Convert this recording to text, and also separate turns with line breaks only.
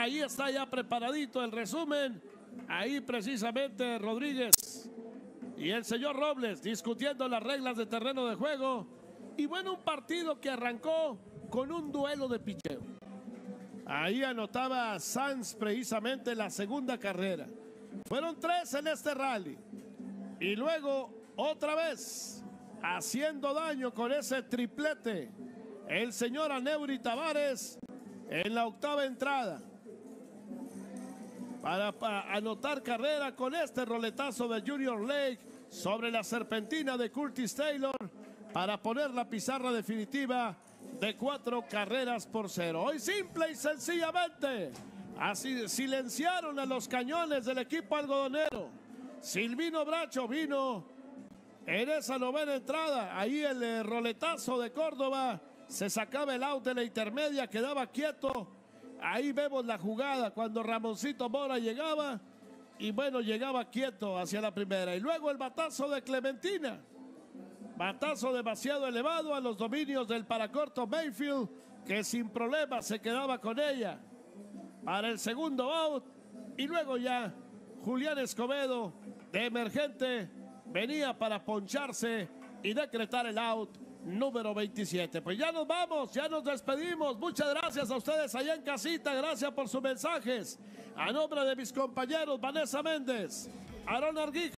Ahí está ya preparadito el resumen. Ahí precisamente Rodríguez y el señor Robles discutiendo las reglas de terreno de juego. Y bueno, un partido que arrancó con un duelo de picheo. Ahí anotaba Sanz precisamente la segunda carrera. Fueron tres en este rally. Y luego otra vez haciendo daño con ese triplete. El señor Aneuri Tavares en la octava entrada. Para, anotar carrera con este roletazo de Junior Lake sobre la serpentina de Curtis Taylor para poner la pizarra definitiva de cuatro carreras por cero. Hoy simple y sencillamente así silenciaron a los cañones del equipo algodonero. Silvino Bracho vino en esa novena entrada. Ahí el eh, roletazo de Córdoba se sacaba el out de la intermedia, quedaba quieto. Ahí vemos la jugada cuando Ramoncito Mora llegaba y bueno, llegaba quieto hacia la primera. Y luego el batazo de Clementina. Batazo demasiado elevado a los dominios del paracorto Mayfield, que sin problema se quedaba con ella para el segundo out. Y luego ya Julián Escobedo, de emergente, venía para poncharse y decretar el out número 27. Pues ya nos vamos, ya nos despedimos. Muchas gracias a ustedes allá en casita. Gracias por sus mensajes. A nombre de mis compañeros Vanessa Méndez, Aaron Arguija.